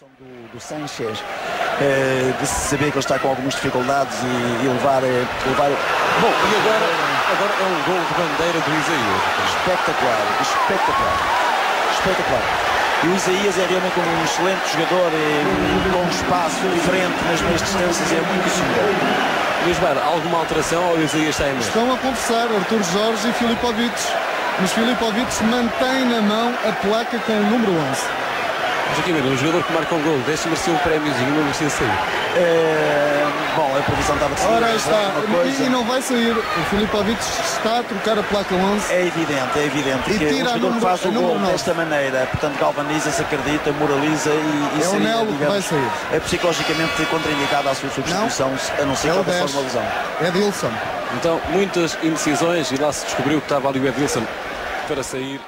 do, do Sanchez, eh, de se saber que ele está com algumas dificuldades e, e levar, eh, levar. Bom, e agora, agora é um gol de bandeira do Isaías. Espetacular, espetacular, espetacular. E o Isaías é realmente um excelente jogador, com um espaço diferente nas meias distâncias, é muito seguro. Luís Bar, alguma alteração ou o Isaías está em mesmo? Estão a conversar Artur Jorge e Filipovic. Mas Filipovic mantém na mão a placa com o número 11. Joaquim Mira, um jogador que marca um gol, deixa merecer um prémiozinho, não merecia sair. Eh, bom, a previsão estava de sair, Ora está, coisa- e, não vai sair. O Filipovic está a trocar a placa 11. É evidente, é evidente E que o tira a jogador que número- faz o gol desta maneira, portanto galvaniza-se, acredita, moraliza e, e É o seria, Nelo que digamos, vai sair. é psicologicamente contraindicada a sua substituição, a não ser É que o 10. forma lesão. É Dilson. Então, muitas indecisões e lá se descobriu que estava ali o Edilson para sair.